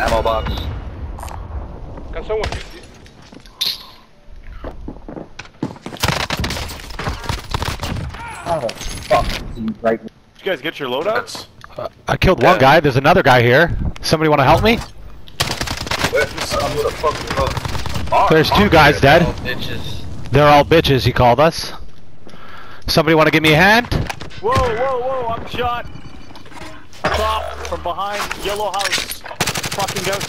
Ammo box. Can someone use this? Oh, fuck. Right. Did you guys get your loadouts? I killed one guy. There's another guy here. Somebody want to help me? Where, uh, who the fuck? Uh, There's two guys dead. They're all bitches. He called us. Somebody want to give me a hand? Whoa, whoa, whoa, I'm shot. Top from behind yellow house. Fucking go.